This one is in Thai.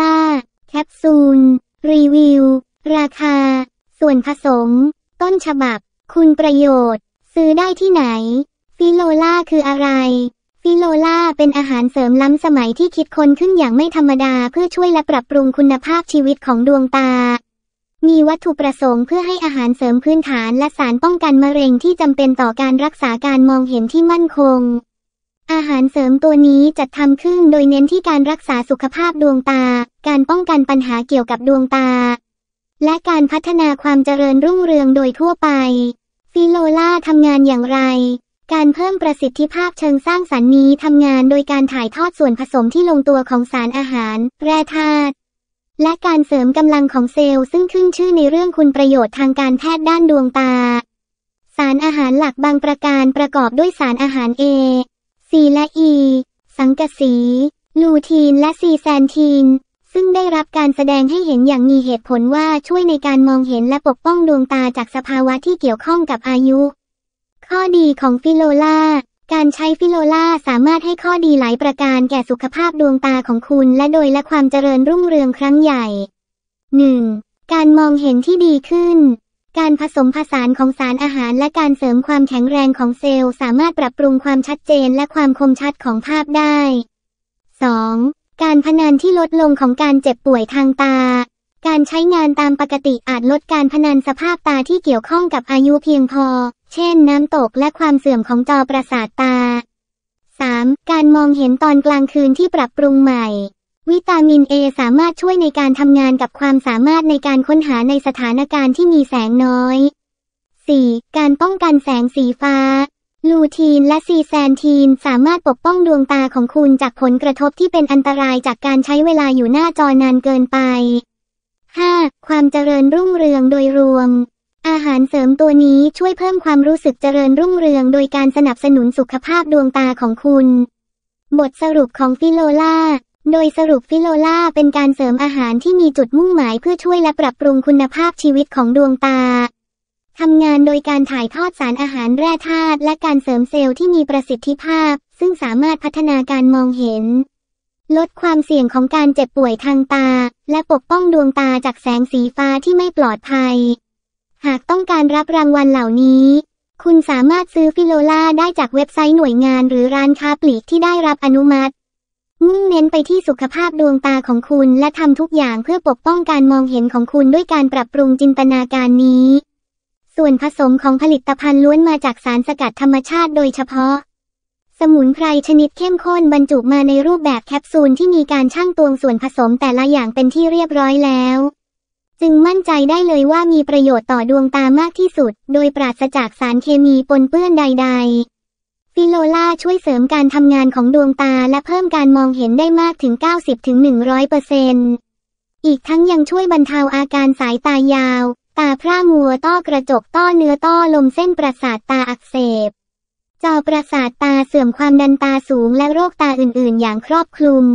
ล่า แคปซูล รีวิว ราคา ส่วนผสม ต้นฉบับ คุณประโยชน์ ซื้อได้ที่ไหน ฟิโลล่าคืออะไร ฟิโลล่าเป็นอาหารเสริมล้ำสมัยที่คิดค้นขึ้นอย่างไม่ธรรมดาเพื่อช่วยและปรับปรุงคุณภาพชีวิตของดวงตา มีวัตถุประสงค์เพื่อให้อาหารเสริมพื้นฐานและสารป้องกันมะเร็งที่จำเป็นต่อการรักษาการมองเห็นที่มั่นคง อาหารเสริมตัวนี้จัดทำขึ้นโดยเน้นที่การรักษาสุขภาพดวงตา การป้องกันปัญหาเกี่ยวกับดวงตา และการพัฒนาความเจริญรุ่งเรืองโดยทั่วไป ฟิโลล่าทำงานอย่างไร การเพิ่มประสิทธิภาพเชิงสร้างสรรค์นี้ทำงานโดยการถ่ายทอดส่วนผสมที่ลงตัวของสารอาหาร แร่ธาตุ และการเสริมกำลังของเซลล์ซึ่งขึ้นชื่อในเรื่องคุณประโยชน์ทางการแพทย์ด้านดวงตา สารอาหารหลักบางประการประกอบด้วยสารอาหาร A C และ E สังกะสี ลูทีนและซีแซนทีน ซึ่งได้รับการแสดงให้เห็นอย่างมีเหตุผลว่าช่วยในการมองเห็นและปกป้องดวงตาจากสภาวะที่เกี่ยวข้องกับอายุ ข้อดีของฟิโลลาการใช้ฟิโลล่าสามารถให้ข้อดีหลายประการแก่สุขภาพดวงตาของคุณ และโดยและความเจริญรุ่งเรืองครั้งใหญ่ 1. การมองเห็นที่ดีขึ้น การผสมผสานของสารอาหารและการเสริมความแข็งแรงของเซลล์ สามารถปรับปรุงความชัดเจนและความคมชัดของภาพได้ 2. การพนันที่ลดลงของการเจ็บป่วยทางตา การใช้งานตามปกติอาจลดการพนันสภาพตาที่เกี่ยวข้องกับอายุเพียงพอ เช่นน้ำตกและความเสื่อมของจอประสาทตา 3. การมองเห็นตอนกลางคืนที่ปรับปรุงใหม่ วิตามิน A สามารถช่วยในการทำงานกับความสามารถในการค้นหาในสถานการณ์ที่มีแสงน้อย 4. การป้องกันแสงสีฟ้า ลูทีนและซีแซนทีนสามารถปกป้องดวงตาของคุณจากผลกระทบที่เป็นอันตรายจากการใช้เวลาอยู่หน้าจอนานเกินไป 5. ความเจริญรุ่งเรืองโดยรวม อาหารเสริมตัวนี้ช่วยเพิ่มความรู้สึกเจริญรุ่งเรืองโดยการสนับสนุนสุขภาพดวงตาของคุณ บทสรุปของฟิโลล่า โดยสรุปฟิโลล่าเป็นการเสริมอาหารที่มีจุดมุ่งหมายเพื่อช่วยและปรับปรุงคุณภาพชีวิตของดวงตา ทำงานโดยการถ่ายทอดสารอาหารแร่ธาตุและการเสริมเซลล์ที่มีประสิทธิภาพ ซึ่งสามารถพัฒนาการมองเห็น ลดความเสี่ยงของการเจ็บป่วยทางตา และปกป้องดวงตาจากแสงสีฟ้าที่ไม่ปลอดภัย หากต้องการรับรางวัลเหล่านี้คุณสามารถซื้อฟิโลล่าได้จากเว็บไซต์หน่วยงานหรือร้านค้าปลีกที่ได้รับอนุมัติ มุ่งเน้นไปที่สุขภาพดวงตาของคุณและทำทุกอย่างเพื่อปกป้องการมองเห็นของคุณด้วยการปรับปรุงจินตนาการนี้ ส่วนผสมของผลิตภัณฑ์ล้วนมาจากสารสกัดธรรมชาติโดยเฉพาะ สมุนไพรชนิดเข้มข้นบรรจุมาในรูปแบบแคปซูลที่มีการชั่งตวงส่วนผสมแต่ละอย่างเป็นที่เรียบร้อยแล้ว จึงมั่นใจได้เลยว่ามีประโยชน์ต่อดวงตามากที่สุด โดยปราศจากสารเคมีปนเปื้อนใด ๆ ฟิโลล่าช่วยเสริมการทำงานของดวงตาและเพิ่มการมองเห็นได้มากถึง 90-100%อีกทั้งยังช่วยบรรเทาอาการสายตายาว ตาพร่ามัวต้อกระจกต้อเนื้อต้อลมเส้นประสาทตาอักเสบ จอประสาทตาเสื่อมความดันตาสูงและโรคตาอื่นๆ อย่างครอบคลุม